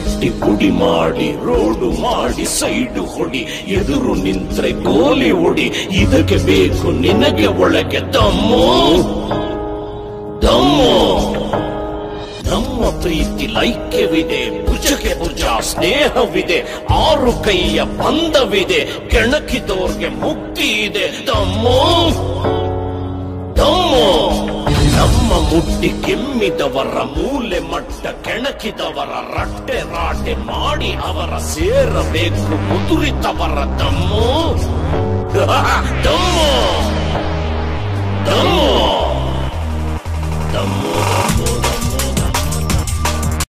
ಸುಟ್ಟಿ ಪುಡಿ ಮಾಡಿ, ರೋಡು ಮಾಡಿ ಸೈಡು ಹೊಡಿ, ಎದುರು ನಿಂತ್ರೆ ಗೋಲಿ ಹೊಡಿ ಇದಕ್ಕೆ ಬೇಕು ನಿನಗೆ ಒಳಗೆ ದಮ್ಮೋ. ದಮ್ಮೋ. ನಮ್ಮ ಪ್ರೀತಿ ಲೈಕ್ಯವಿದೆ, ಭುಜಕ್ಕೆ ಭುಜ ಸ್ನೇಹವಿದೆ, ಆರು ಕೈಯ ಬಂಧವಿದೆ, ಕೆಣಕಿದೋರ್ಗೆ ಮುಕ್ತಿ ಇದೆ, ದಮ್ಮೋ. ಮುಟ್ಟಿ ಕೆಮ್ಮಿದವರ ಮೂಲೆ ಮಟ್ಟ ಕೆಣಕಿದವರ ರಟ್ಟೆ ರಾಟೆ ಮಾಡಿ ಅವರ ಸೇರಬೇಕು ಮುದುರಿತವರ ದಮ್ಮು. ದಮ್ಮು.